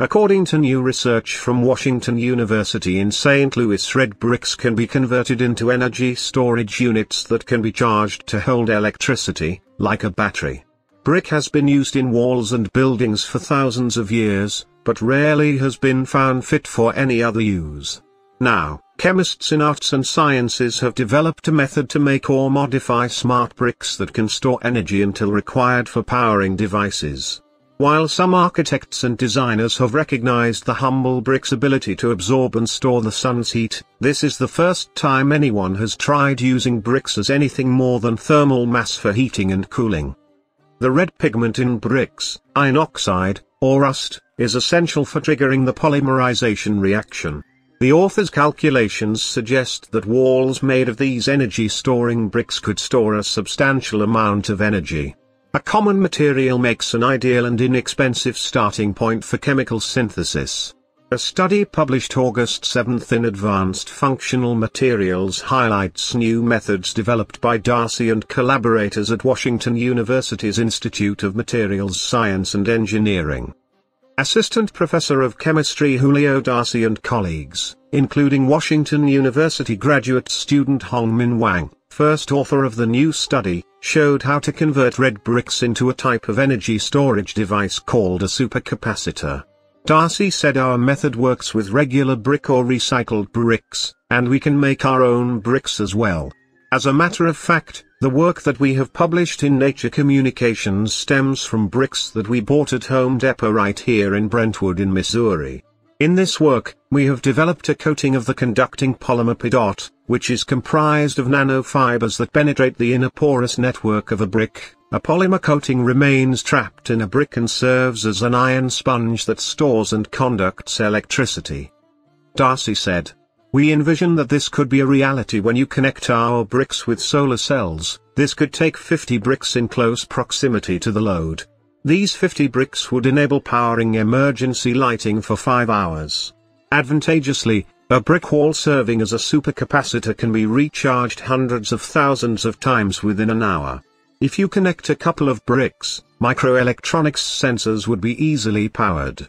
According to new research from Washington University in St. Louis red bricks can be converted into energy storage units that can be charged to hold electricity, like a battery. Brick has been used in walls and buildings for thousands of years, but rarely has been found fit for any other use. Now, chemists in arts and sciences have developed a method to make or modify smart bricks that can store energy until required for powering devices. While some architects and designers have recognized the humble brick's ability to absorb and store the sun's heat, this is the first time anyone has tried using bricks as anything more than thermal mass for heating and cooling. The red pigment in bricks, iron oxide, or rust, is essential for triggering the polymerization reaction. The author's calculations suggest that walls made of these energy-storing bricks could store a substantial amount of energy. A common material makes an ideal and inexpensive starting point for chemical synthesis. A study published August 7 in Advanced Functional Materials highlights new methods developed by D'Arcy and collaborators at Washington University's Institute of Materials Science and Engineering. Assistant Professor of Chemistry Julio D'Arcy and colleagues, including Washington University graduate student Hongmin Wang, first author of the new study, showed how to convert red bricks into a type of energy storage device called a supercapacitor. D'Arcy said our method works with regular brick or recycled bricks, and we can make our own bricks as well. As a matter of fact, the work that we have published in Nature Communications stems from bricks that we bought at Home Depot right here in Brentwood in Missouri. In this work, we have developed a coating of the conducting polymer PEDOT, which is comprised of nanofibers that penetrate the inner porous network of a brick. A polymer coating remains trapped in a brick and serves as an iron sponge that stores and conducts electricity. D'Arcy said. We envision that this could be a reality when you connect our bricks with solar cells, this could take 50 bricks in close proximity to the load. These 50 bricks would enable powering emergency lighting for 5 hours. Advantageously, a brick wall serving as a supercapacitor can be recharged hundreds of thousands of times within an hour. If you connect a couple of bricks, microelectronics sensors would be easily powered.